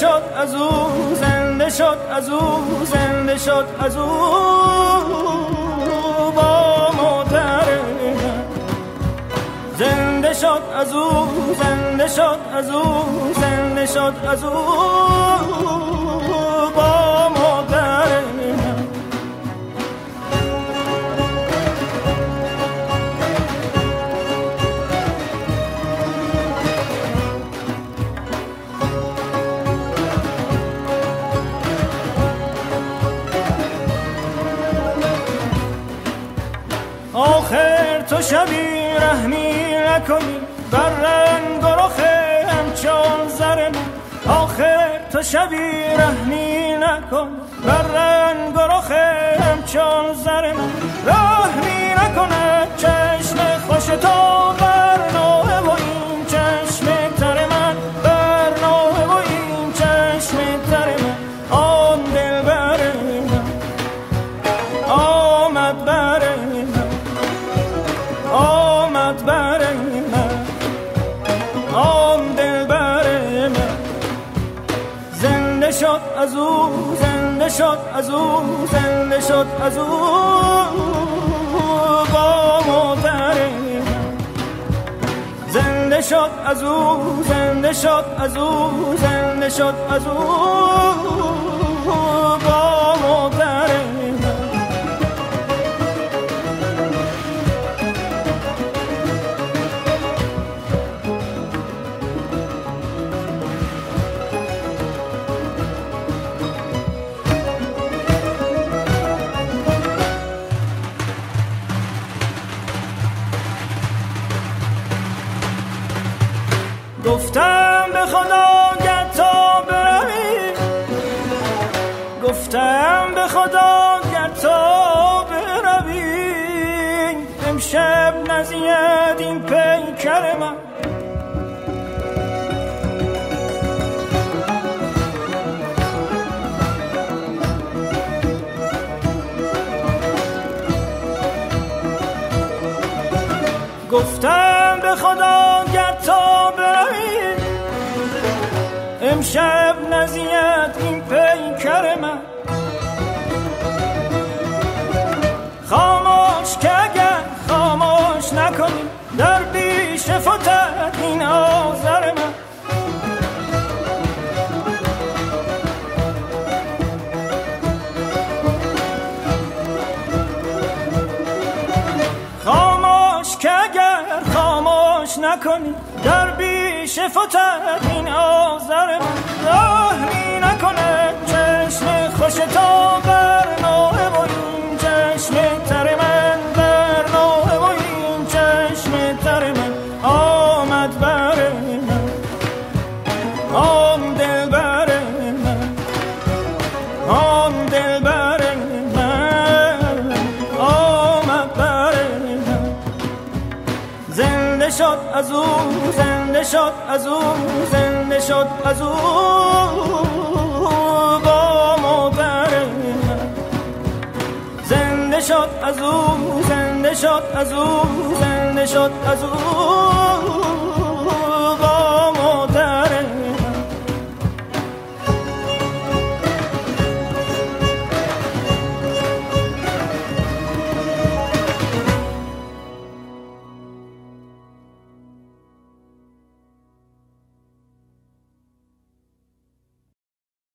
شد از او زنده شد از او زنده شد از او با مادر زنده شد از او زنده شد از او زنده شد از او تو شبی رحمی نکنی. بر رنگ و رخ همچون زر من. آخر تو شبی رحمی نکن. بر رنگ و رخ همچون زر من. شد از او زنده شد از او زنده شد از او با مادر زنده شد از او زنده شد از او زنده شد از او گفتم به خدا گتا بروی. گفتم به خدا گتا بروی. امشب نزید این پیکر من. گفتم به خدا امشب نزیت این پیکر من. خاموش که اگر خاموش نکنی در بیش فتت این آزر من. خاموش که اگر خاموش نکنی در پیش فتر این آذر رحمی نکنه چشم خوش تا بر نوه و این چشم تر من. بر نوه و این چشم تر من. آمد بر من. آم دل بر من. آم دل بر من. آمد بر من. زنده شد از اون زنده شد از او زنده شد از او. با زنده شد از او زنده شد از او زنده شد از او.